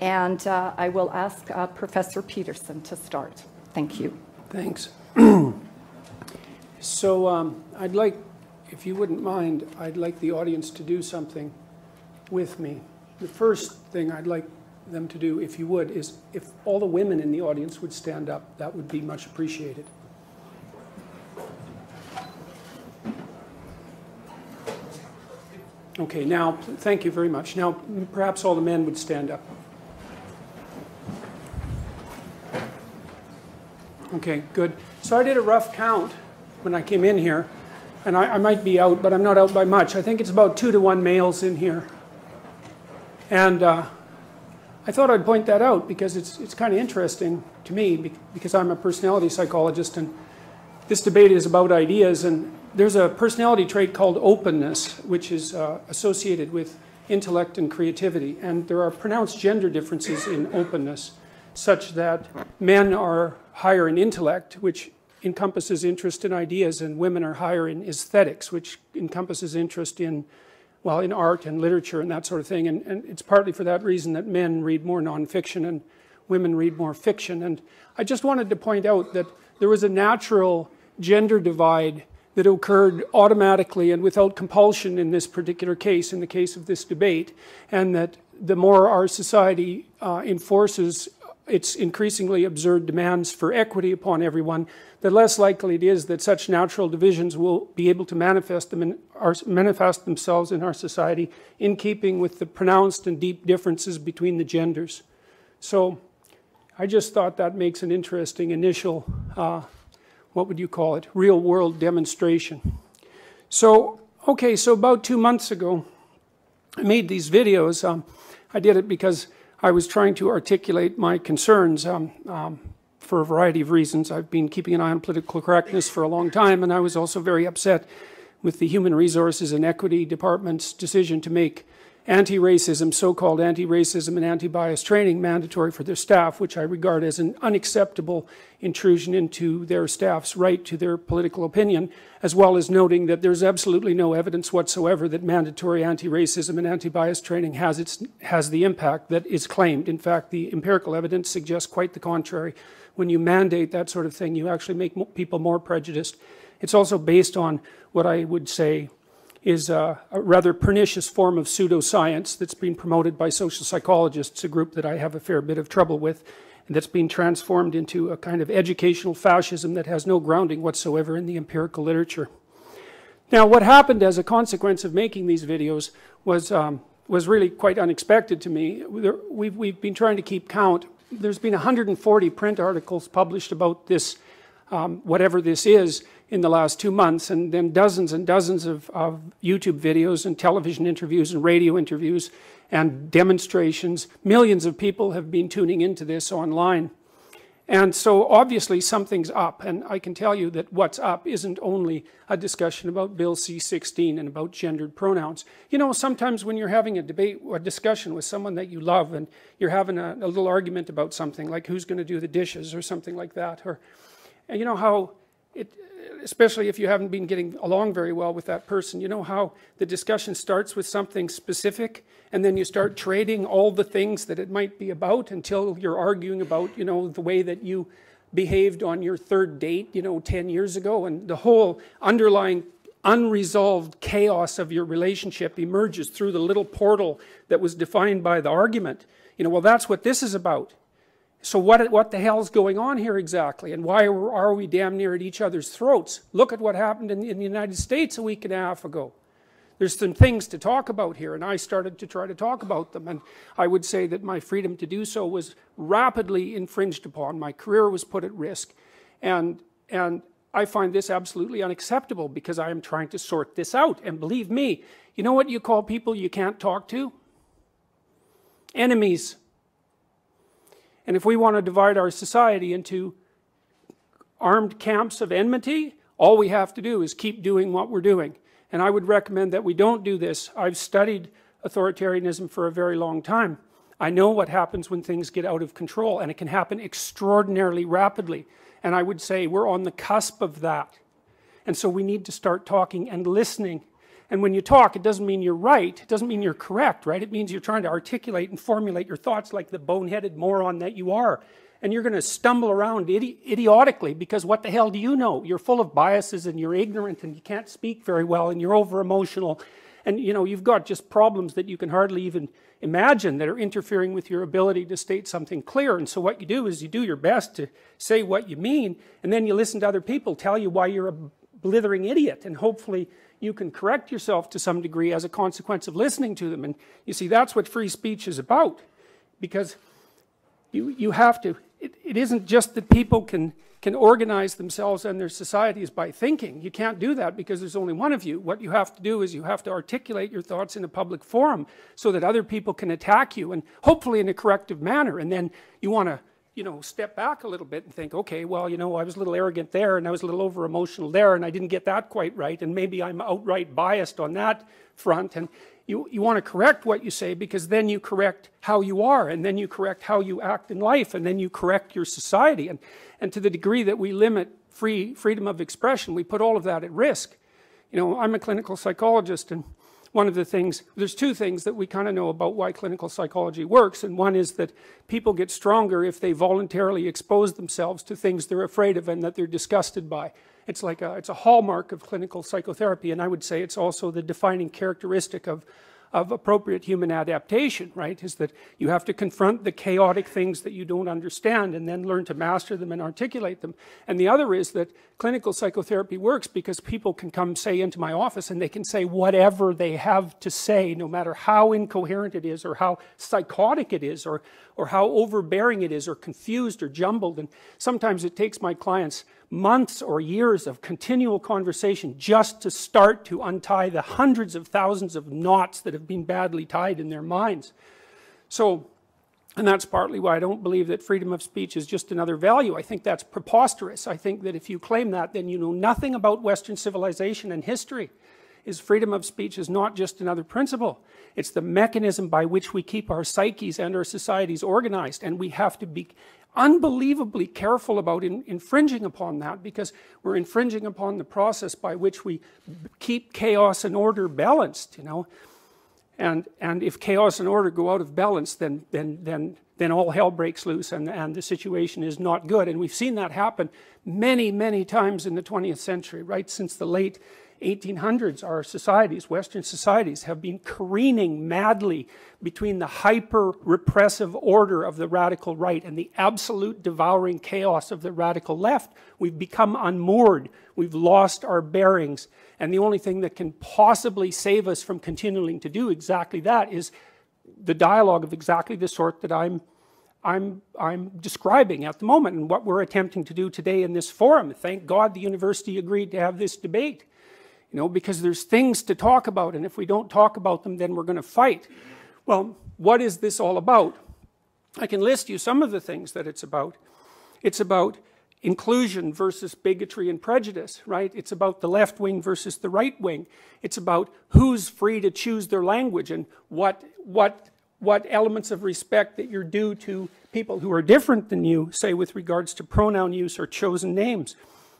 And uh, I will ask uh, Professor Peterson to start. Thank you. Thanks. so um, I'd like, if you wouldn't mind, I'd like the audience to do something with me. The first thing I'd like them to do, if you would, is if all the women in the audience would stand up, that would be much appreciated. Okay, now, thank you very much. Now, perhaps all the men would stand up. Okay, good. So I did a rough count when I came in here, and I, I, might be out, but I'm not out by much. I think it's about two to one males in here. And uh, I thought I'd point that out because it's, it's kind of interesting to me because I'm a personality psychologist, and this debate is about ideas. And there's a personality trait called openness, which is uh, associated with intellect and creativity. And there are pronounced gender differences in openness, such that men are higher in intellect, which encompasses interest in ideas, and women are higher in aesthetics, which encompasses interest in, well, in art and literature and that sort of thing. And, and it's partly for that reason that men read more nonfiction and women read more fiction. And I just wanted to point out that there was a natural gender divide that occurred automatically and without compulsion in this particular case, in the case of this debate, and that the more our society uh, enforces its increasingly absurd demands for equity upon everyone, the less likely it is that such natural divisions will be able to manifest, them our, manifest themselves in our society in keeping with the pronounced and deep differences between the genders. So I just thought that makes an interesting initial, uh, what would you call it, real world demonstration. So, okay, so about two months ago, I made these videos. Um, I did it because I was trying to articulate my concerns um, um, for a variety of reasons. I've been keeping an eye on political correctness for a long time, and I was also very upset with the Human Resources and Equity Department's decision to make anti racism, so called anti racism and anti bias training mandatory for their staff, which I regard as an unacceptable intrusion into their staff's right to their political opinion, as well as noting that there's absolutely no evidence whatsoever that mandatory anti racism and anti bias training has, its, has the impact that is claimed. In fact, the empirical evidence suggests quite the contrary. When you mandate that sort of thing, you actually make people more prejudiced. It's also based on what I would say is a, a, rather pernicious form of pseudoscience that's being promoted by social psychologists, a group that I have a fair bit of trouble with, and that's being transformed into a kind of educational fascism that has no grounding whatsoever in the empirical literature. Now, what happened as a consequence of making these videos was, um, was really quite unexpected to me. We've, we've been trying to keep count. There's been 140 print articles published about this, um, whatever this is, in the last two months, and then dozens and dozens of, of, YouTube videos and television interviews and radio interviews and demonstrations. Millions of people have been tuning into this online. And so obviously something's up, and I can tell you that what's up isn't only a discussion about Bill C-16 and about gendered pronouns. You know, sometimes when you're having a debate or a discussion with someone that you love and you're having a, a little argument about something, like who's going to do the dishes or something like that, or you know how it, especially if you haven't been getting along very well with that person, you know how the discussion starts with something specific and then you start trading all the things that it might be about until you're arguing about, you know, the way that you behaved on your third date, you know, 10 years ago. And the whole underlying unresolved chaos of your relationship emerges through the little portal that was defined by the argument. You know, well, that's what this is about. So what, what the hell's going on here exactly? And why are we damn near at each other's throats? Look at what happened in, in the United States a week and a half ago. There's some things to talk about here, and I started to try to talk about them. And I would say that my freedom to do so was rapidly infringed upon. My career was put at risk. And, and I find this absolutely unacceptable because I am trying to sort this out. And believe me, you know what you call people you can't talk to? Enemies. And if we want to divide our society into armed camps of enmity, all we have to do is keep doing what we're doing. And I would recommend that we don't do this. I've studied authoritarianism for a very long time. I know what happens when things get out of control, and it can happen extraordinarily rapidly. And I would say we're on the cusp of that. And so we need to start talking and listening And when you talk, it doesn't mean you're right. It doesn't mean you're correct, right? It means you're trying to articulate and formulate your thoughts like the boneheaded moron that you are. And you're going to stumble around idi idiotically because what the hell do you know? You're full of biases and you're ignorant and you can't speak very well and you're over emotional. And you know, you've got just problems that you can hardly even imagine that are interfering with your ability to state something clear. And so what you do is you do your best to say what you mean, and then you listen to other people tell you why you're a blithering idiot, and hopefully you can correct yourself to some degree as a consequence of listening to them. And you see, that's what free speech is about, because you, you have to, it, it isn't just that people can can organize themselves and their societies by thinking. You can't do that because there's only one of you. What you have to do is you have to articulate your thoughts in a public forum so that other people can attack you and hopefully in a corrective manner. And then you want to you know, step back a little bit and think, okay, well, you know, I was a little arrogant there and I was a little over emotional there and I didn't get that quite right and maybe I'm outright biased on that front. And you, you want to correct what you say because then you correct how you are and then you correct how you act in life and then you correct your society. And, and to the degree that we limit free freedom of expression, we put all of that at risk. You know, I'm a clinical psychologist and one of the things, there's two things that we kind of know about why clinical psychology works, and one is that people get stronger if they voluntarily expose themselves to things they're afraid of and that they're disgusted by. It's like a, it's a hallmark of clinical psychotherapy, and I would say it's also the defining characteristic of, of appropriate human adaptation, right? Is that you have to confront the chaotic things that you don't understand and then learn to master them and articulate them. And the other is that clinical psychotherapy works because people can come, say, into my office and they can say whatever they have to say, no matter how incoherent it is or how psychotic it is or, or how overbearing it is or confused or jumbled. And sometimes it takes my clients months or years of continual conversation just to start to untie the hundreds of thousands of knots that have been badly tied in their minds. So, and that's partly why I don't believe that freedom of speech is just another value. I think that's preposterous. I think that if you claim that, then you know nothing about Western civilization and history. Is freedom of speech is not just another principle. It's the mechanism by which we keep our psyches and our societies organized, and we have to be unbelievably careful about in, infringing upon that because we're infringing upon the process by which we keep chaos and order balanced, you know. And, and if chaos and order go out of balance, then, then, then, then all hell breaks loose and, and the situation is not good. And we've seen that happen many, many times in the 20th century, right since the late 1800s, our societies, Western societies, have been careening madly between the hyper repressive order of the radical right and the absolute devouring chaos of the radical left. We've become unmoored. We've lost our bearings. And the only thing that can possibly save us from continuing to do exactly that is the dialogue of exactly the sort that I'm I'm, I'm describing at the moment and what we're attempting to do today in this forum. Thank God the university agreed to have this debate. You know, because there's things to talk about, and if we don't talk about them, then we're going to fight. Well, what is this all about? I can list you some of the things that it's about. It's about inclusion versus bigotry and prejudice, right? It's about the left wing versus the right wing. It's about who's free to choose their language and what, what, what elements of respect that you're due to people who are different than you, say with regards to pronoun use or chosen names.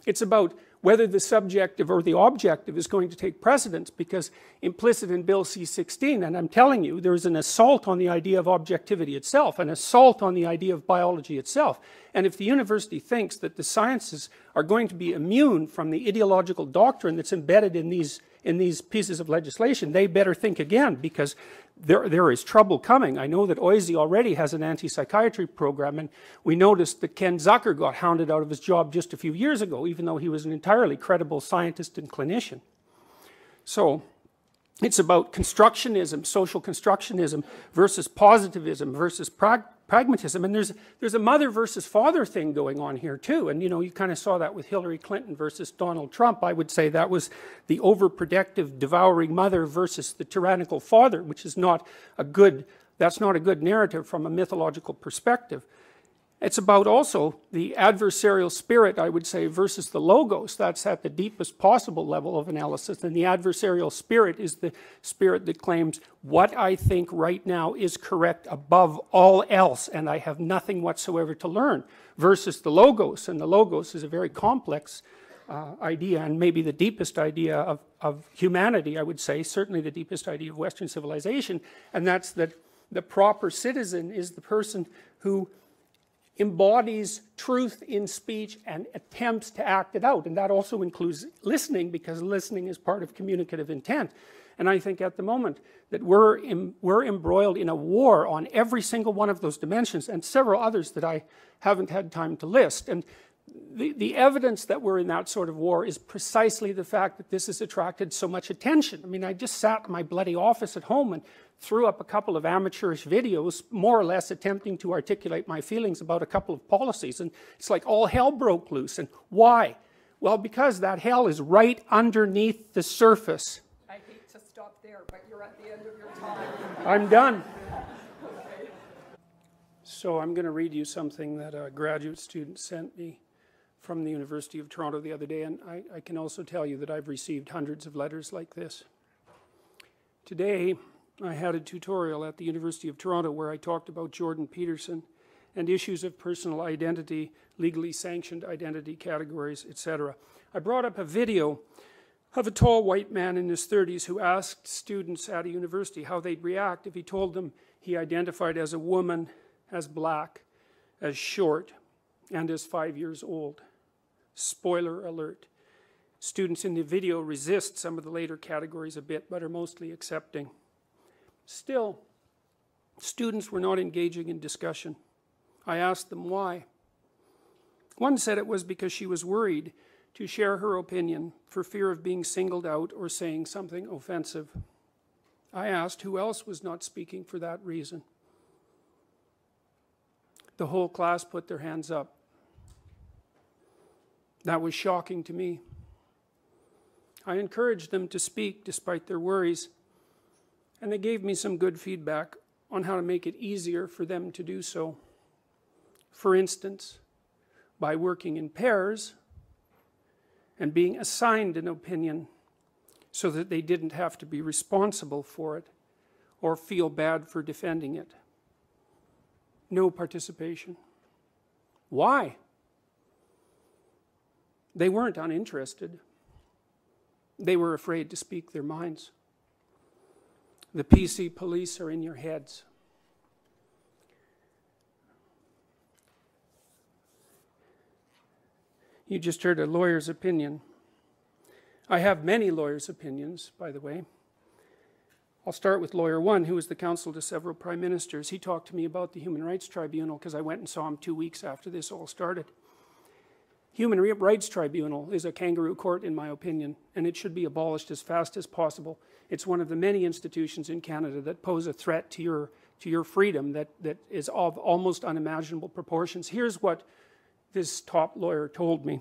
It's about whether the subjective or the objective is going to take precedence because implicit in Bill C-16, and I'm telling you, there's an assault on the idea of objectivity itself, an assault on the idea of biology itself. And if the university thinks that the sciences are going to be immune from the ideological doctrine that's embedded in these in these pieces of legislation, they better think again because there, there is trouble coming. I know that OISE already has an anti-psychiatry program, and we noticed that Ken Zucker got hounded out of his job just a few years ago, even though he was an entirely credible scientist and clinician. So it's about constructionism, social constructionism versus positivism versus pragmatism. And there's, there's a mother versus father thing going on here too. And you know, you kind of saw that with Hillary Clinton versus Donald Trump. I would say that was the overprotective, devouring mother versus the tyrannical father, which is not a good, that's not a good narrative from a mythological perspective. It's about also the adversarial spirit, I would say, versus the logos. That's at the deepest possible level of analysis. And the adversarial spirit is the spirit that claims what I think right now is correct above all else, and I have nothing whatsoever to learn, versus the logos. And the logos is a very complex uh, idea, and maybe the deepest idea of, of humanity, I would say, certainly the deepest idea of Western civilization, and that's that the proper citizen is the person who embodies truth in speech and attempts to act it out. And that also includes listening, because listening is part of communicative intent. And I think at the moment that we're, we're embroiled in a war on every single one of those dimensions and several others that I haven't had time to list. And the, the evidence that we're in that sort of war is precisely the fact that this has attracted so much attention. I mean, I just sat in my bloody office at home and threw up a couple of amateurish videos, more or less attempting to articulate my feelings about a couple of policies. And it's like all hell broke loose. And why? Well, because that hell is right underneath the surface. I hate to stop there, but you're at the end of your time. I'm done. So I'm going to read you something that a graduate student sent me from the University of Toronto the other day, and I, I, can also tell you that I've received hundreds of letters like this. Today, I had a tutorial at the University of Toronto where I talked about Jordan Peterson and issues of personal identity, legally sanctioned identity categories, etc. I brought up a video of a tall white man in his 30s who asked students at a university how they'd react if he told them he identified as a woman, as black, as short, and as five years old. Spoiler alert. Students in the video resist some of the later categories a bit, but are mostly accepting. Still, students were not engaging in discussion. I asked them why. One said it was because she was worried to share her opinion for fear of being singled out or saying something offensive. I asked who else was not speaking for that reason. The whole class put their hands up. That was shocking to me. I encouraged them to speak despite their worries, and they gave me some good feedback on how to make it easier for them to do so. For instance, by working in pairs and being assigned an opinion so that they didn't have to be responsible for it or feel bad for defending it. No participation. Why? They weren't uninterested. They were afraid to speak their minds. The PC police are in your heads. You just heard a lawyer's opinion. I have many lawyers' opinions, by the way. I'll start with lawyer one, who was the counsel to several prime ministers. He talked to me about the Human Rights Tribunal because I went and saw him two weeks after this all started. Human Rights Tribunal is a kangaroo court, in my opinion, and it should be abolished as fast as possible. It's one of the many institutions in Canada that pose a threat to your, to your freedom that, that is of almost unimaginable proportions. Here's what this top lawyer told me.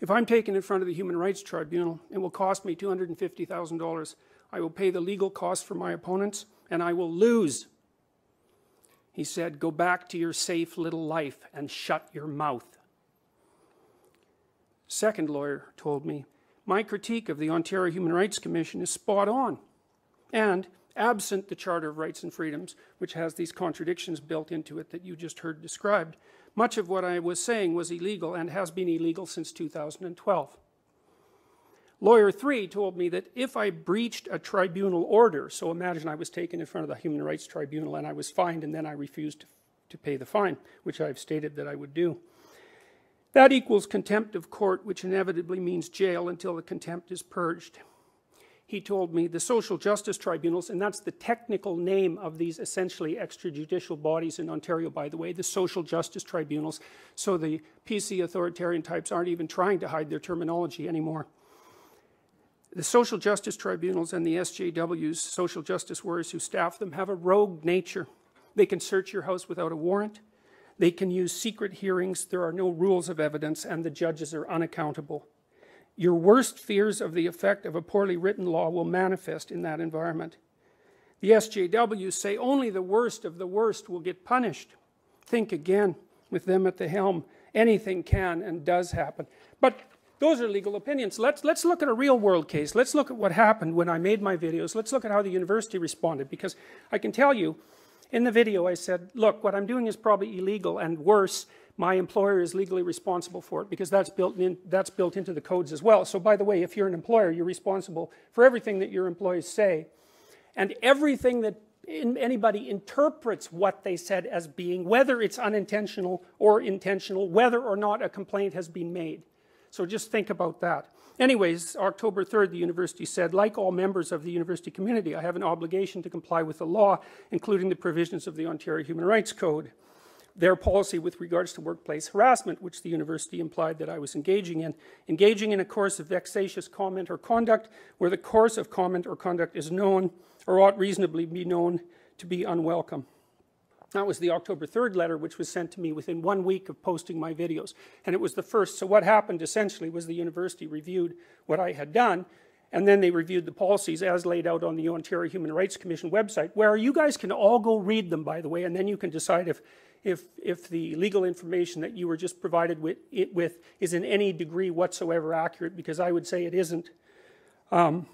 If I'm taken in front of the Human Rights Tribunal, it will cost me $250,000. I will pay the legal costs for my opponents, and I will lose. He said, Go back to your safe little life and shut your mouth. Second lawyer told me, My critique of the Ontario Human Rights Commission is spot on. And absent the Charter of Rights and Freedoms, which has these contradictions built into it that you just heard described, much of what I was saying was illegal and has been illegal since 2012. Lawyer three told me that if I breached a tribunal order, so imagine I was taken in front of the Human Rights Tribunal and I was fined and then I refused to, to pay the fine, which I've stated that I would do. That equals contempt of court, which inevitably means jail until the contempt is purged. He told me the social justice tribunals, and that's the technical name of these essentially extrajudicial bodies in Ontario, by the way, the social justice tribunals. So the PC authoritarian types aren't even trying to hide their terminology anymore. The social justice tribunals and the SJWs, social justice warriors who staff them, have a rogue nature. They can search your house without a warrant. They can use secret hearings. There are no rules of evidence, and the judges are unaccountable. Your worst fears of the effect of a poorly written law will manifest in that environment. The SJWs say only the worst of the worst will get punished. Think again with them at the helm. Anything can and does happen. But those are legal opinions. Let's, let's look at a real world case. Let's look at what happened when I made my videos. Let's look at how the university responded because I can tell you in the video I said, look, what I'm doing is probably illegal and worse, my employer is legally responsible for it because that's built in that's built into the codes as well so by the way if you're an employer you're responsible for everything that your employees say and everything that anybody interprets what they said as being whether it's unintentional or intentional whether or not a complaint has been made so just think about that anyways october 3rd the university said like all members of the university community i have an obligation to comply with the law including the provisions of the ontario human rights code their policy with regards to workplace harassment, which the university implied that I was engaging in. Engaging in a course of vexatious comment or conduct where the course of comment or conduct is known or ought reasonably be known to be unwelcome. That was the October 3rd letter, which was sent to me within one week of posting my videos. And it was the first. So, what happened essentially was the university reviewed what I had done and then they reviewed the policies as laid out on the Ontario Human Rights Commission website, where you guys can all go read them, by the way, and then you can decide if, if, if the legal information that you were just provided with, it with is in any degree whatsoever accurate, because I would say it isn't. Um,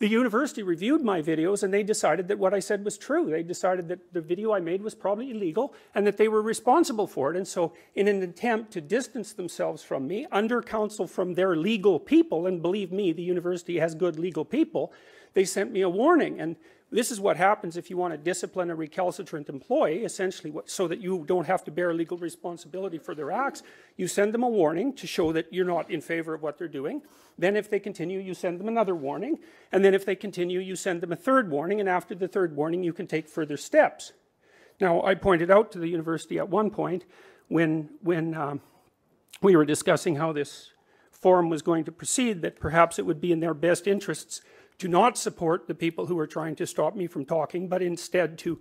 the university reviewed my videos and they decided that what I said was true. They decided that the video I made was probably illegal and that they were responsible for it. And so, in an attempt to distance themselves from me, under counsel from their legal people, and believe me, the university has good legal people, they sent me a warning. And this is what happens if you want to discipline a recalcitrant employee, essentially, what, so that you don't have to bear legal responsibility for their acts. You send them a warning to show that you're not in favor of what they're doing. Then, if they continue, you send them another warning. And then, if they continue, you send them a third warning. And after the third warning, you can take further steps. Now, I pointed out to the university at one point when, when um, we were discussing how this forum was going to proceed that perhaps it would be in their best interests to not support the people who are trying to stop me from talking, but instead to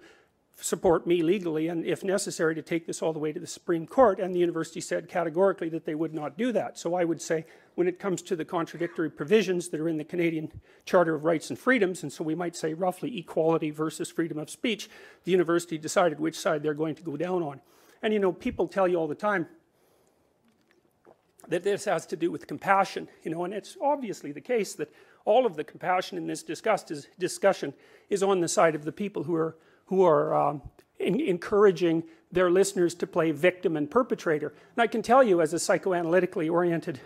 support me legally and, if necessary, to take this all the way to the Supreme Court. And the university said categorically that they would not do that. So I would say, when it comes to the contradictory provisions that are in the Canadian Charter of Rights and Freedoms, and so we might say roughly equality versus freedom of speech, the university decided which side they're going to go down on. And you know, people tell you all the time that this has to do with compassion, you know, and it's obviously the case that all of the compassion in this discussion is on the side of the people who are, who are um, in, encouraging their listeners to play victim and perpetrator. And I can tell you, as a psychoanalytically oriented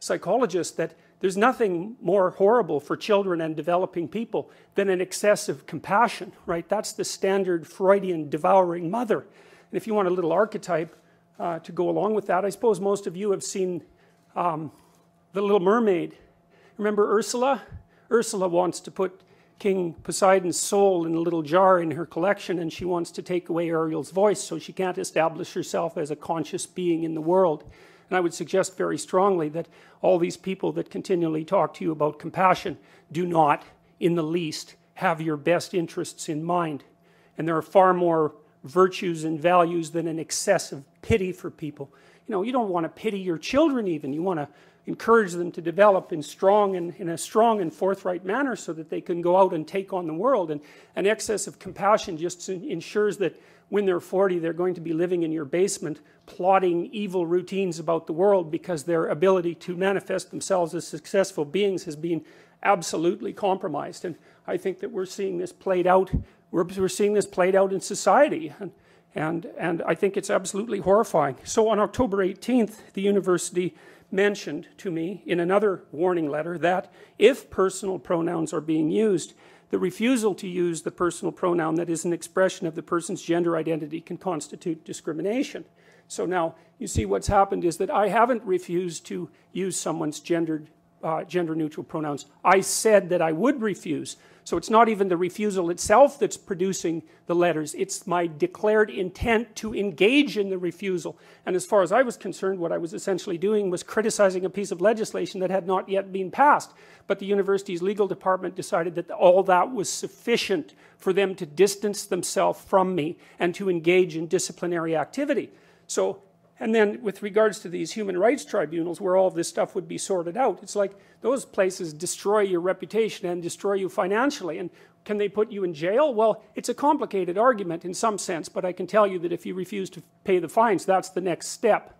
psychologist, that there's nothing more horrible for children and developing people than an excessive compassion, right? That's the standard Freudian devouring mother. And if you want a little archetype uh, to go along with that, I suppose most of you have seen um, The Little Mermaid Remember Ursula? Ursula wants to put King Poseidon's soul in a little jar in her collection, and she wants to take away Ariel's voice so she can't establish herself as a conscious being in the world. And I would suggest very strongly that all these people that continually talk to you about compassion do not, in the least, have your best interests in mind. And there are far more virtues and values than an excessive pity for people. You know, you don't want to pity your children, even. You want to encourage them to develop in strong and in a strong and forthright manner so that they can go out and take on the world. And an excess of compassion just ensures that when they're 40 they're going to be living in your basement plotting evil routines about the world because their ability to manifest themselves as successful beings has been absolutely compromised. And i think that we're seeing this played out we're, we're seeing this played out in society. And, and, and i think it's absolutely horrifying so on october 18th the university mentioned to me in another warning letter that if personal pronouns are being used, the refusal to use the personal pronoun that is an expression of the person's gender identity can constitute discrimination. So now you see what's happened is that I haven't refused to use someone's gendered, uh, gender neutral pronouns. I said that I would refuse. So it's not even the refusal itself that's producing the letters, it's my declared intent to engage in the refusal. And as far as I was concerned, what I was essentially doing was criticizing a piece of legislation that had not yet been passed. But the university's legal department decided that all that was sufficient for them to distance themselves from me and to engage in disciplinary activity. So and then with regards to these human rights tribunals where all this stuff would be sorted out, it's like those places destroy your reputation and destroy you financially. And can they put you in jail? Well, it's a complicated argument in some sense, but I can tell you that if you refuse to pay the fines, that's the next step.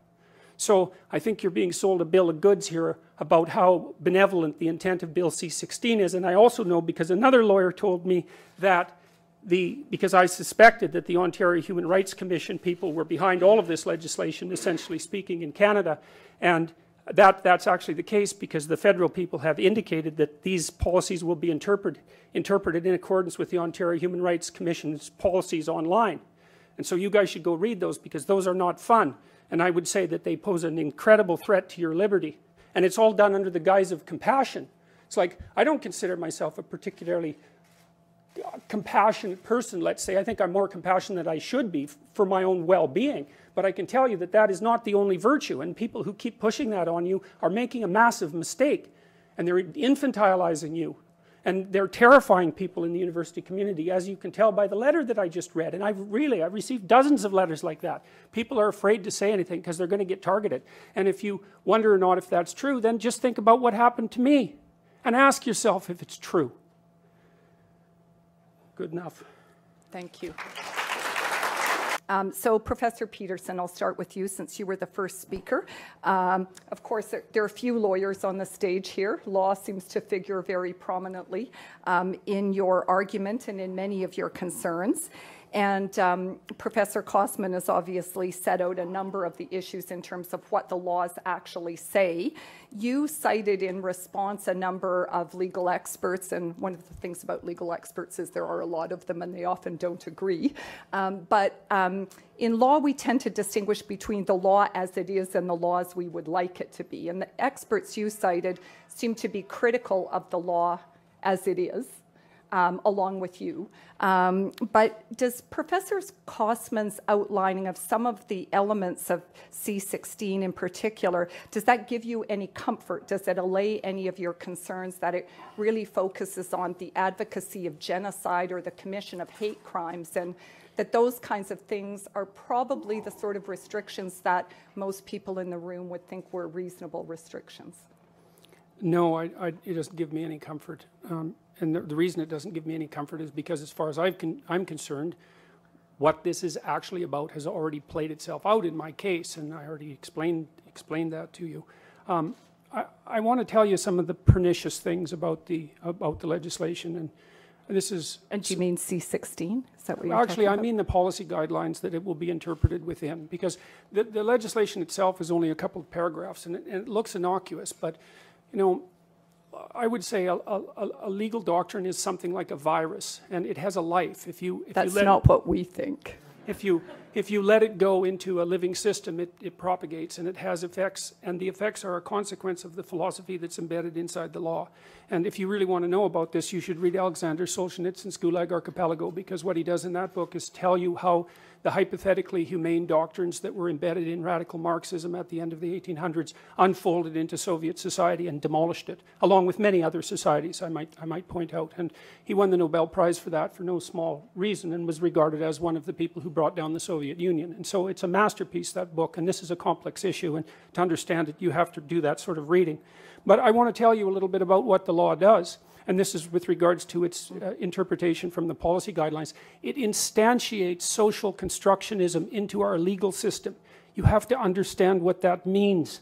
So I think you're being sold a bill of goods here about how benevolent the intent of Bill C-16 is. And I also know because another lawyer told me that the, because I suspected that the Ontario Human Rights Commission people were behind all of this legislation, essentially speaking, in Canada. And that, that's actually the case because the federal people have indicated that these policies will be interpret, interpreted in accordance with the Ontario Human Rights Commission's policies online. And so you guys should go read those because those are not fun. And I would say that they pose an incredible threat to your liberty. And it's all done under the guise of compassion. It's like, I don't consider myself a particularly compassionate person, let's say. I think I'm more compassionate than I should be for my own well being. But I can tell you that that is not the only virtue. And people who keep pushing that on you are making a massive mistake. And they're infantilizing you. And they're terrifying people in the university community, as you can tell by the letter that I just read. And I've really, I've received dozens of letters like that. People are afraid to say anything because they're going to get targeted. And if you wonder or not if that's true, then just think about what happened to me and ask yourself if it's true. Good enough. Thank you. Um, so, Professor Peterson, I'll start with you since you were the first speaker. Um, of course, there, there, are a few lawyers on the stage here. Law seems to figure very prominently um, in your argument and in many of your concerns. And um, Professor Cossman has obviously set out a number of the issues in terms of what the laws actually say. You cited in response a number of legal experts, and one of the things about legal experts is there are a lot of them and they often don't agree. Um, but um, in law, we tend to distinguish between the law as it is and the laws we would like it to be. And the experts you cited seem to be critical of the law as it is um, along with you. Um, but does Professor Cossman's outlining of some of the elements of C16 in particular, does that give you any comfort? Does it allay any of your concerns that it really focuses on the advocacy of genocide or the commission of hate crimes and that those kinds of things are probably the sort of restrictions that most people in the room would think were reasonable restrictions? No, I, I, it doesn't give me any comfort. Um, and the, the, reason it doesn't give me any comfort is because, as far as i am concerned, what this is actually about has already played itself out in my case, and I already explained explained that to you. Um, I, I want to tell you some of the pernicious things about the about the legislation, and this is. And do you mean C16? Is that what you're Actually, I mean the policy guidelines that it will be interpreted within, because the, the legislation itself is only a couple of paragraphs, and it, and it looks innocuous, but you know, I would say a, a, a, legal doctrine is something like a virus, and it has a life. If you, if that's you not it, what we think. If you if you let it go into a living system, it, it propagates and it has effects, and the effects are a consequence of the philosophy that's embedded inside the law. And if you really want to know about this, you should read Alexander Solzhenitsyn's Gulag Archipelago, because what he does in that book is tell you how the hypothetically humane doctrines that were embedded in radical Marxism at the end of the 1800s unfolded into Soviet society and demolished it, along with many other societies, I might, I might point out. And he won the Nobel Prize for that for no small reason and was regarded as one of the people who brought down the Soviet Union. And so it's a masterpiece, that book, and this is a complex issue, and to understand it, you have to do that sort of reading. But I want to tell you a little bit about what the law does and this is with regards to its uh, interpretation from the policy guidelines, it instantiates social constructionism into our legal system. You have to understand what that means.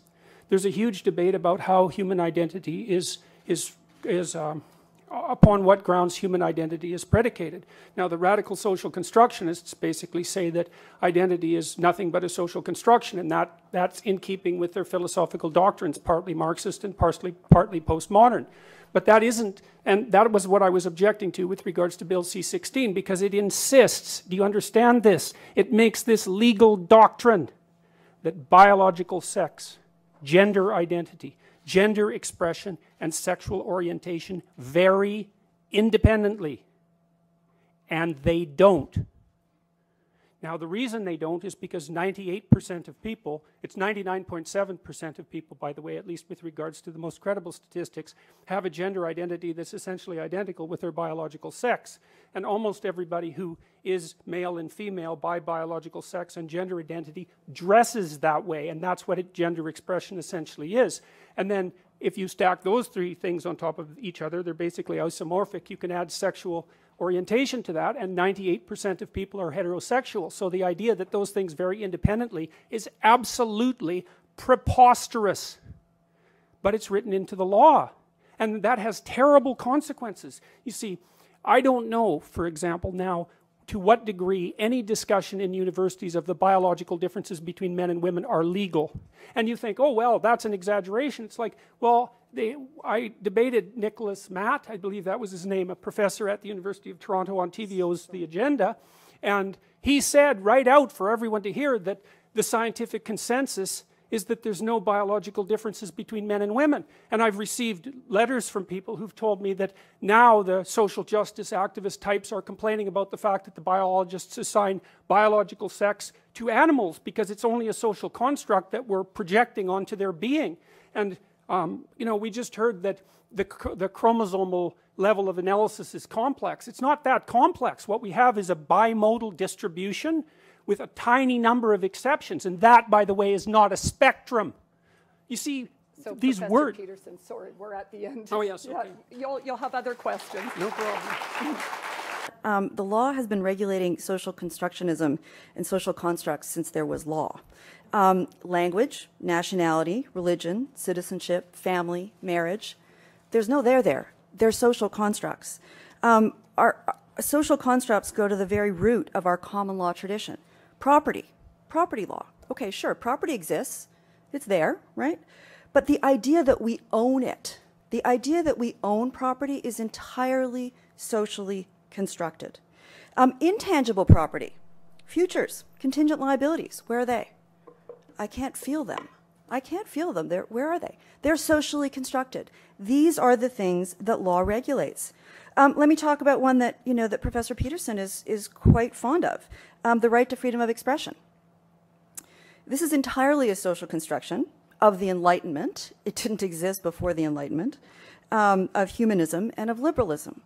There's a huge debate about how human identity is, is, is um, upon what grounds human identity is predicated. Now, the radical social constructionists basically say that identity is nothing but a social construction, and that, that's in keeping with their philosophical doctrines, partly Marxist and partly, partly postmodern. But that isn't, and that was what I was objecting to with regards to Bill C 16, because it insists, do you understand this? It makes this legal doctrine that biological sex, gender identity, gender expression, and sexual orientation vary independently. And they don't. Now, the reason they don't is because 98% of people, it's 99.7% of people, by the way, at least with regards to the most credible statistics, have a gender identity that's essentially identical with their biological sex. And almost everybody who is male and female by biological sex and gender identity dresses that way, and that's what gender expression essentially is. And then if you stack those three things on top of each other, they're basically isomorphic. You can add sexual orientation to that, and 98% of people are heterosexual. So the idea that those things vary independently is absolutely preposterous. But it's written into the law, and that has terrible consequences. You see, I don't know, for example, now to what degree any discussion in universities of the biological differences between men and women are legal. And you think, oh, well, that's an exaggeration. It's like, well, they, I debated Nicholas Matte, I believe that was his name, a professor at the University of Toronto on TVO's The Agenda, and he said right out for everyone to hear that the scientific consensus is that there's no biological differences between men and women. And I've received letters from people who've told me that now the social justice activist types are complaining about the fact that the biologists assign biological sex to animals because it's only a social construct that we're projecting onto their being. And, um, you know, we just heard that the, the chromosomal level of analysis is complex. It's not that complex. What we have is a bimodal distribution with a tiny number of exceptions. And that, by the way, is not a spectrum. You see, so these Professor words. Peterson, sorry, we're at the end. Oh, yes, yeah. You'll, you'll have other questions. No problem. Um, the law has been regulating social constructionism and social constructs since there was law. Um, language, nationality, religion, citizenship, family, marriage, there's no there there. They're social constructs. Um, our, our social constructs go to the very root of our common law tradition. Property, property law. Okay, sure, property exists, it's there, right? But the idea that we own it, the idea that we own property is entirely socially constructed. Um, intangible property, futures, contingent liabilities, where are they? I can't feel them. I can't feel them. They're, where are they? They're socially constructed. These are the things that law regulates. Um, let me talk about one that you know that Professor Peterson is is quite fond of: um, the right to freedom of expression. This is entirely a social construction of the Enlightenment. It didn't exist before the Enlightenment, um, of humanism and of liberalism.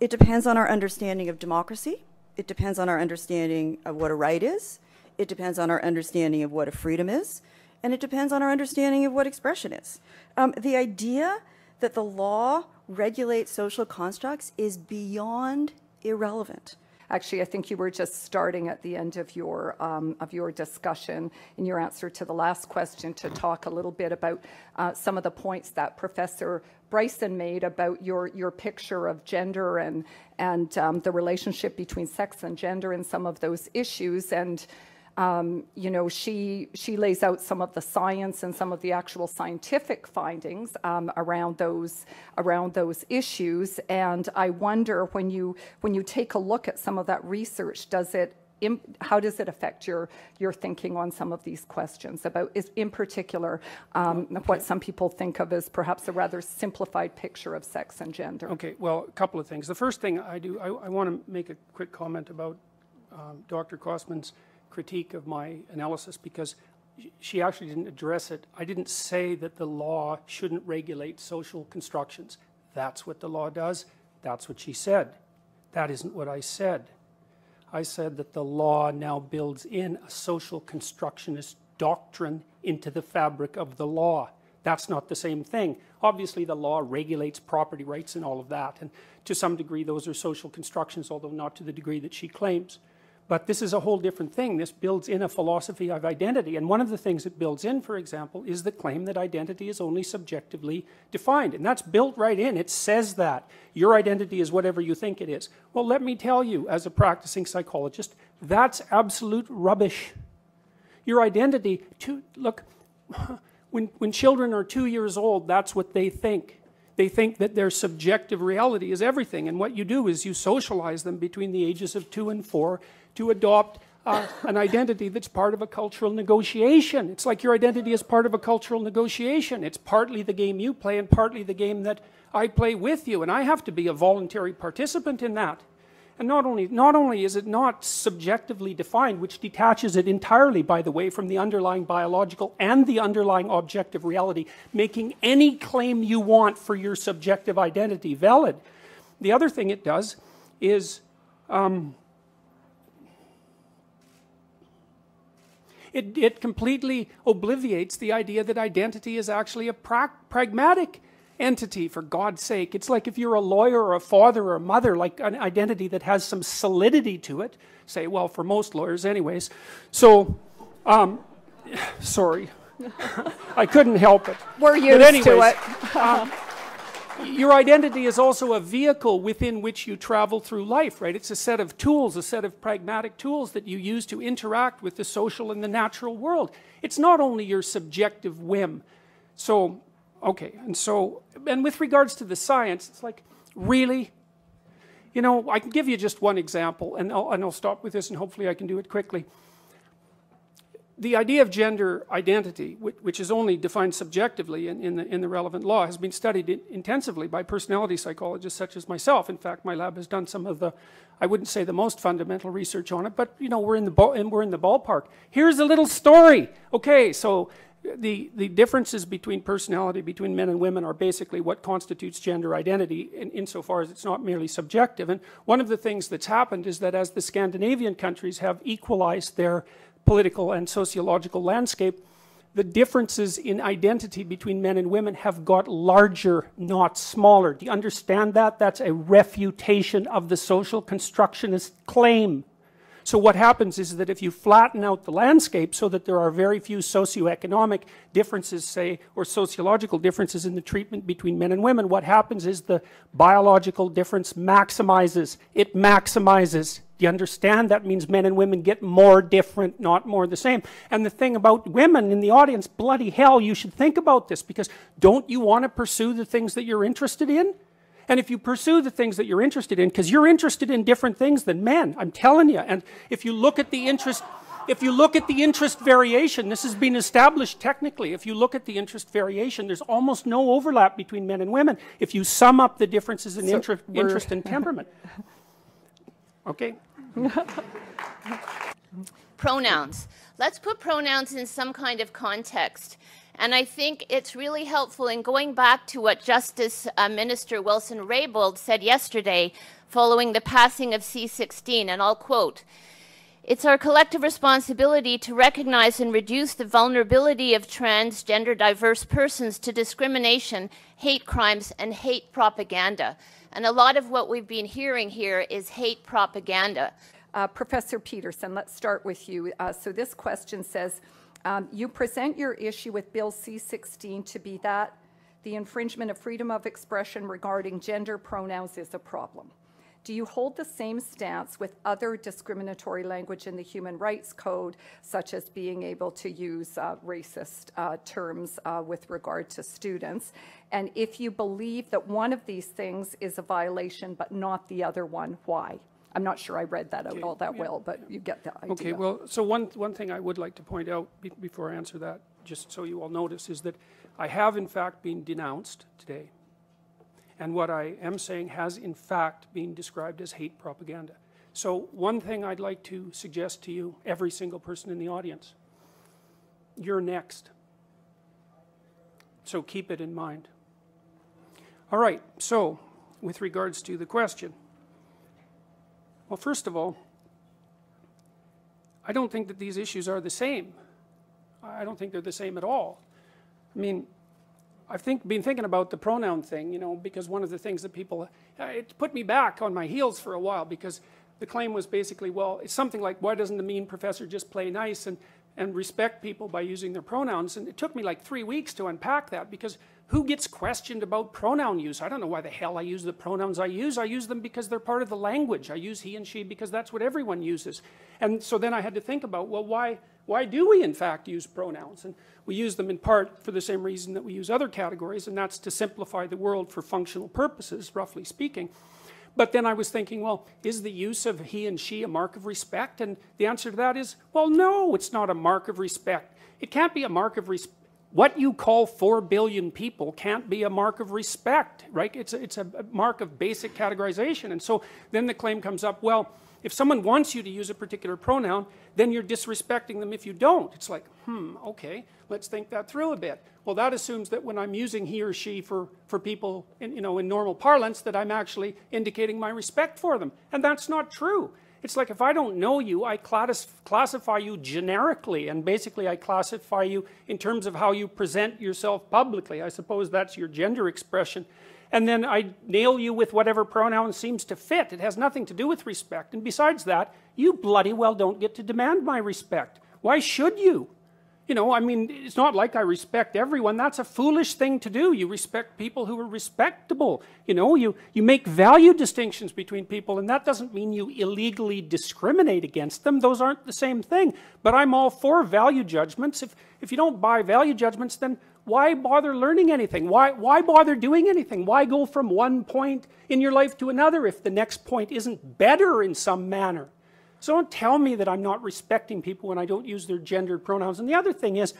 It depends on our understanding of democracy. It depends on our understanding of what a right is. It depends on our understanding of what a freedom is. And it depends on our understanding of what expression is. Um, the idea that the law regulates social constructs is beyond irrelevant. Actually, I think you were just starting at the end of your um, of your discussion in your answer to the last question to talk a little bit about uh, some of the points that Professor Bryson made about your your picture of gender and and um, the relationship between sex and gender and some of those issues and um, you know, she, she lays out some of the science and some of the actual scientific findings um, around, those, around those issues. And I wonder when you, when you take a look at some of that research, does it how does it affect your your thinking on some of these questions about is in particular um, okay. what some people think of as perhaps a rather simplified picture of sex and gender okay well a couple of things the first thing i do i, I want to make a quick comment about um, dr Cossman's critique of my analysis because she actually didn't address it. I didn't say that the law shouldn't regulate social constructions. That's what the law does. That's what she said. That isn't what I said. I said that the law now builds in a social constructionist doctrine into the fabric of the law. That's not the same thing. Obviously, the law regulates property rights and all of that, and to some degree, those are social constructions, although not to the degree that she claims. But this is a whole different thing. This builds in a philosophy of identity. And one of the things it builds in, for example, is the claim that identity is only subjectively defined. And that's built right in. It says that. Your identity is whatever you think it is. Well, let me tell you, as a practicing psychologist, that's absolute rubbish. Your identity, to, look, when, when children are two years old, that's what they think. They think that their subjective reality is everything. And what you do is you socialize them between the ages of two and four to adopt uh, an identity that's part of a cultural negotiation. It's like your identity is part of a cultural negotiation. It's partly the game you play and partly the game that I play with you, and I have to be a voluntary participant in that. And not only, not only is it not subjectively defined, which detaches it entirely, by the way, from the underlying biological and the underlying objective reality, making any claim you want for your subjective identity valid. The other thing it does is um, it, it completely obliviates the idea that identity is actually a pra pragmatic entity, for God's sake. It's like if you're a lawyer or a father or a mother, like an identity that has some solidity to it. Say, well, for most lawyers, anyways. So, um, sorry. I couldn't help it. We're used anyways, to it. um, your identity is also a vehicle within which you travel through life, right? It's a set of tools, a set of pragmatic tools that you use to interact with the social and the natural world. It's not only your subjective whim. So, okay, and so, and with regards to the science, it's like, really? You know, I can give you just one example, and I'll, and I'll stop with this, and hopefully I can do it quickly the idea of gender identity, which is only defined subjectively in, in, the, in the relevant law, has been studied intensively by personality psychologists such as myself. In fact, my lab has done some of the, I wouldn't say the most fundamental research on it, but you know, we're in the, we're in the ballpark. Here's a little story. Okay, so the, the differences between personality between men and women are basically what constitutes gender identity in, insofar as it's not merely subjective. And one of the things that's happened is that as the Scandinavian countries have equalized their political and sociological landscape, the differences in identity between men and women have got larger, not smaller. Do you understand that? That's a refutation of the social constructionist claim. So what happens is that if you flatten out the landscape so that there are very few socioeconomic differences, say, or sociological differences in the treatment between men and women, what happens is the biological difference maximizes. It maximizes you understand? That means men and women get more different, not more the same. And the thing about women in the audience, bloody hell, you should think about this because don't you want to pursue the things that you're interested in? And if you pursue the things that you're interested in, because you're interested in different things than men, I'm telling you. And if you look at the interest, if you look at the interest variation, this has been established technically. If you look at the interest variation, there's almost no overlap between men and women if you sum up the differences in so interest, interest and temperament. Okay? pronouns. Let's put pronouns in some kind of context. And I think it's really helpful in going back to what Justice uh, Minister Wilson Raybould said yesterday following the passing of C16, and I'll quote, it's our collective responsibility to recognize and reduce the vulnerability of transgender diverse persons to discrimination, hate crimes, and hate propaganda. And a lot of what we've been hearing here is hate propaganda. Uh, Professor Peterson, let's start with you. Uh, so this question says, um, you present your issue with Bill C-16 to be that the infringement of freedom of expression regarding gender pronouns is a problem. Do you hold the same stance with other discriminatory language in the Human Rights Code, such as being able to use uh, racist uh, terms uh, with regard to students? And if you believe that one of these things is a violation but not the other one, why? I'm not sure I read that out all that yeah, well, but you get the idea. Okay, well, so one, one thing I would like to point out be before I answer that, just so you all notice, is that I have in fact been denounced today and what I am saying has in fact been described as hate propaganda. So one thing I'd like to suggest to you, every single person in the audience, you're next. So keep it in mind. All right, so with regards to the question, well, first of all, I don't think that these issues are the same. I don't think they're the same at all. I mean, I've think, been thinking about the pronoun thing, you know, because one of the things that people, uh, it put me back on my heels for a while because the claim was basically, well, it's something like, why doesn't the mean professor just play nice and, and respect people by using their pronouns? And it took me like three weeks to unpack that because who gets questioned about pronoun use? I don't know why the hell I use the pronouns I use. I use them because they're part of the language. I use he and she because that's what everyone uses. And so then I had to think about, well, why, why do we in fact use pronouns? And we use them in part for the same reason that we use other categories, and that's to simplify the world for functional purposes, roughly speaking. But then I was thinking, well, is the use of he and she a mark of respect? And the answer to that is, well, no, it's not a mark of respect. It can't be a mark of respect. What you call four billion people can't be a mark of respect, right? It's a, it's a mark of basic categorization. And so then the claim comes up, well, if someone wants you to use a particular pronoun, then you're disrespecting them if you don't. It's like, hmm, okay, let's think that through a bit. Well, that assumes that when I'm using he or she for, for people in, you know, in normal parlance, that I'm actually indicating my respect for them. And that's not true. It's like if I don't know you, I class classify you generically, and basically I classify you in terms of how you present yourself publicly. I suppose that's your gender expression and then I nail you with whatever pronoun seems to fit. It has nothing to do with respect. And besides that, you bloody well don't get to demand my respect. Why should you? you know, I mean, it's not like I respect everyone. That's a foolish thing to do. You respect people who are respectable. You know, you, you make value distinctions between people, and that doesn't mean you illegally discriminate against them. Those aren't the same thing. But I'm all for value judgments. If, if you don't buy value judgments, then why bother learning anything? Why, why bother doing anything? Why go from one point in your life to another if the next point isn't better in some manner? So don't tell me that I'm not respecting people when I don't use their gendered pronouns. And the other thing is,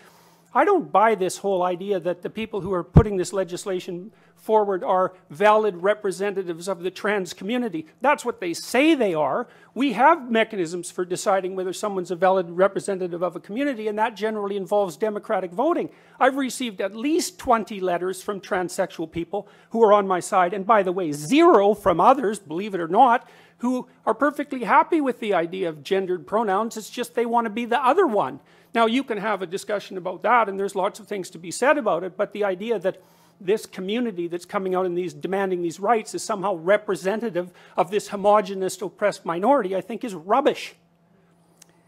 I don't buy this whole idea that the people who are putting this legislation forward are valid representatives of the trans community. That's what they say they are. We have mechanisms for deciding whether someone's a valid representative of a community, and that generally involves democratic voting. I've received at least 20 letters from transsexual people who are on my side, and by the way, zero from others, believe it or not, who are perfectly happy with the idea of gendered pronouns. It's just they want to be the other one. Now, you can have a discussion about that, and there's lots of things to be said about it, but the idea that this community that's coming out and these demanding these rights is somehow representative of this homogenous oppressed minority, I think is rubbish.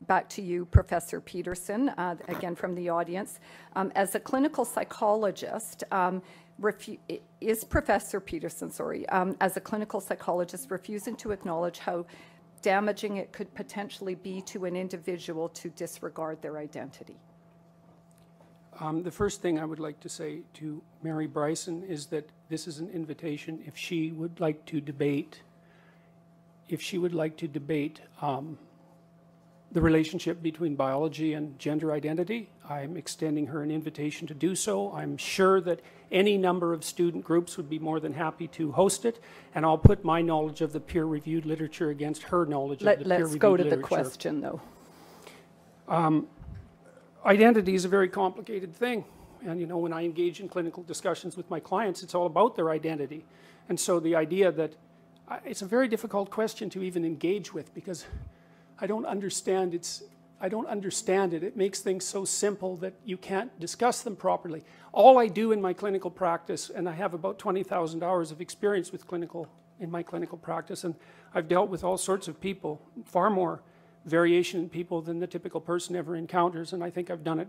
Back to you, Professor Peterson, uh, again from the audience. Um, as a clinical psychologist, um, is Professor Peterson, sorry, um, as a clinical psychologist, refusing to acknowledge how damaging it could potentially be to an individual to disregard their identity? Um, the first thing I would like to say to Mary Bryson is that this is an invitation. If she would like to debate, if she would like to debate um, the relationship between biology and gender identity. I'm extending her an invitation to do so. I'm sure that any number of student groups would be more than happy to host it, and I'll put my knowledge of the peer-reviewed literature against her knowledge Let, of the peer-reviewed literature. Let's go to literature. the question, though. Um, identity is a very complicated thing. And you know, when I engage in clinical discussions with my clients, it's all about their identity. And so the idea that uh, it's a very difficult question to even engage with because I don't understand its I don't understand it. It makes things so simple that you can't discuss them properly. All I do in my clinical practice, and I have about 20,000 hours of experience with clinical in my clinical practice, and I've dealt with all sorts of people, far more variation in people than the typical person ever encounters, and I think I've done it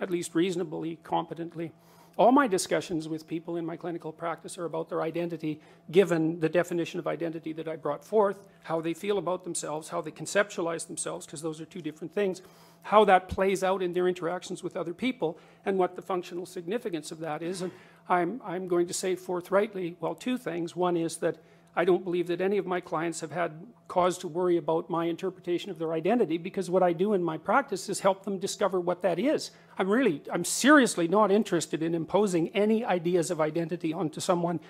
at least reasonably competently. All my discussions with people in my clinical practice are about their identity, given the definition of identity that I brought forth, how they feel about themselves, how they conceptualize themselves, because those are two different things, how that plays out in their interactions with other people, and what the functional significance of that is. And I'm, I'm going to say forthrightly, well, two things. One is that I don't believe that any of my clients have had cause to worry about my interpretation of their identity because what I do in my practice is help them discover what that is. I'm really, I'm seriously not interested in imposing any ideas of identity onto someone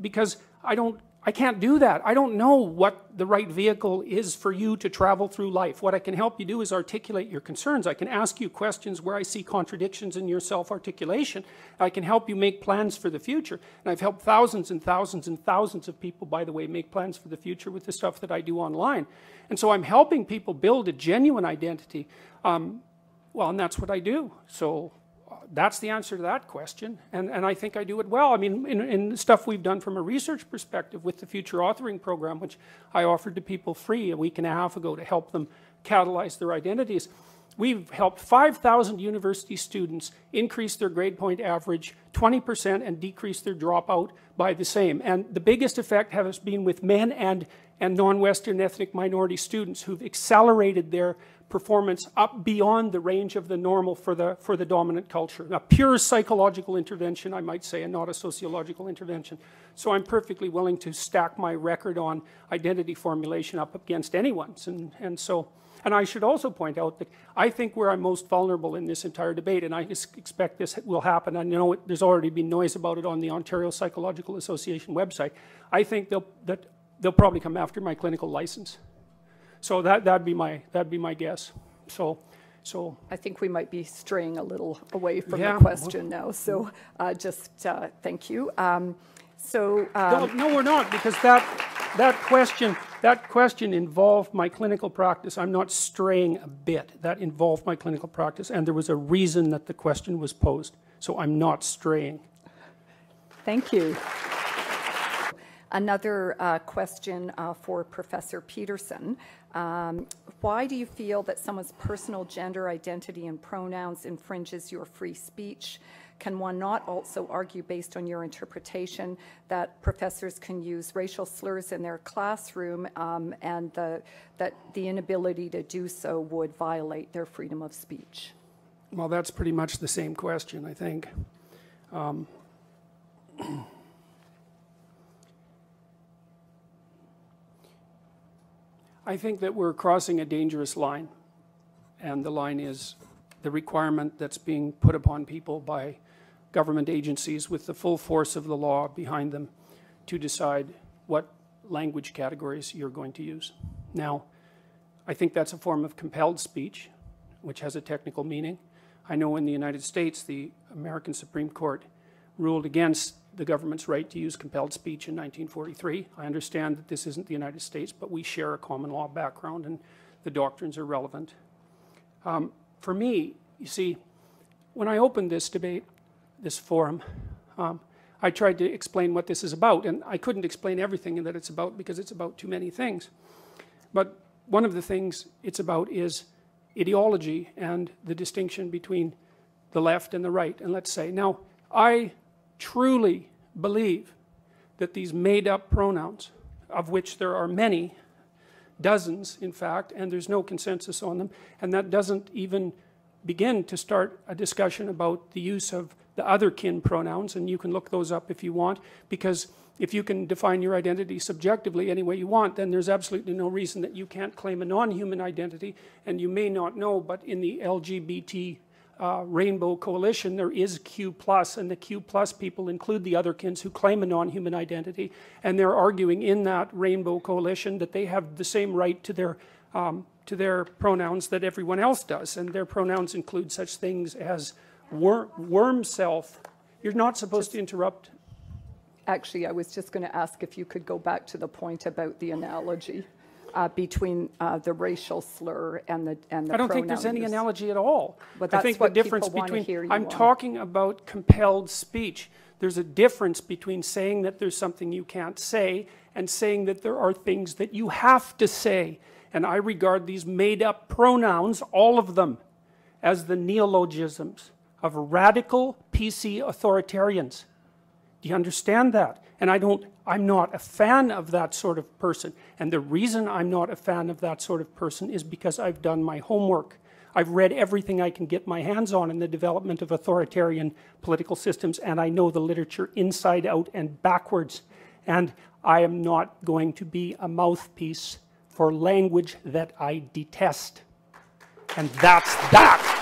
because I don't I can't do that. I don't know what the right vehicle is for you to travel through life. What I can help you do is articulate your concerns. I can ask you questions where I see contradictions in your self articulation. I can help you make plans for the future. And I've helped thousands and thousands and thousands of people, by the way, make plans for the future with the stuff that I do online. And so I'm helping people build a genuine identity. Um, well, and that's what I do. So that's the answer to that question, and, and I think I do it well. I mean, in, in stuff we've done from a research perspective with the Future Authoring Program, which I offered to people free a week and a half ago to help them catalyze their identities, we've helped 5,000 university students increase their grade point average 20% and decrease their dropout by the same. And the biggest effect has been with men and, and non-Western ethnic minority students who've accelerated their performance up beyond the range of the normal for the, for the dominant culture. A pure psychological intervention, I might say, and not a sociological intervention. So I'm perfectly willing to stack my record on identity formulation up against anyone's. And, and so, and I should also point out that I think where I'm most vulnerable in this entire debate, and I expect this will happen, and you know there's already been noise about it on the Ontario Psychological Association website, I think they'll, that they'll probably come after my clinical license. So that that'd be my that'd be my guess. So. So I think we might be straying a little away from yeah. the question now. So uh, just uh, thank you. Um, so um, no, no, we're not because that that question that question involved my clinical practice. I'm not straying a bit. That involved my clinical practice, and there was a reason that the question was posed. So I'm not straying. Thank you. Another uh, question uh, for Professor Peterson. Um, why do you feel that someone's personal gender identity and pronouns infringes your free speech? Can one not also argue, based on your interpretation, that professors can use racial slurs in their classroom um, and the, that the inability to do so would violate their freedom of speech? Well, that's pretty much the same question, I think. Um, I think that we're crossing a dangerous line, and the line is the requirement that's being put upon people by government agencies with the full force of the law behind them to decide what language categories you're going to use. Now, I think that's a form of compelled speech, which has a technical meaning. I know in the United States, the American Supreme Court ruled against the government's right to use compelled speech in 1943. I understand that this isn't the United States, but we share a common law background and the doctrines are relevant. Um, for me, you see, when I opened this debate, this forum, um, I tried to explain what this is about, and I couldn't explain everything that it's about because it's about too many things. But one of the things it's about is ideology and the distinction between the left and the right. And let's say, now, I truly believe that these made up pronouns, of which there are many, dozens in fact, and there's no consensus on them, and that doesn't even begin to start a discussion about the use of the other kin pronouns, and you can look those up if you want, because if you can define your identity subjectively any way you want, then there's absolutely no reason that you can't claim a non-human identity. And you may not know, but in the LGBT uh, Rainbow Coalition, there is Q plus, and the Q plus people include the otherkins who claim a non-human identity, and they're arguing in that Rainbow Coalition that they have the same right to their um, to their pronouns that everyone else does, and their pronouns include such things as worm, worm self. You're not supposed to interrupt. Actually, I was just going to ask if you could go back to the point about the analogy uh, between uh, the racial slur and the and the. I don't think there's any use. analogy at all. But I that's think what the difference between I'm on. talking about compelled speech. There's a difference between saying that there's something you can't say and saying that there are things that you have to say. And I regard these made up pronouns, all of them, as the neologisms of radical PC authoritarians. Do you understand that? And I don't, I'm not a fan of that sort of person. And the reason I'm not a fan of that sort of person is because I've done my homework. I've read everything I can get my hands on in the development of authoritarian political systems, and I know the literature inside out and backwards. And I am not going to be a mouthpiece for language that I detest. And that's that.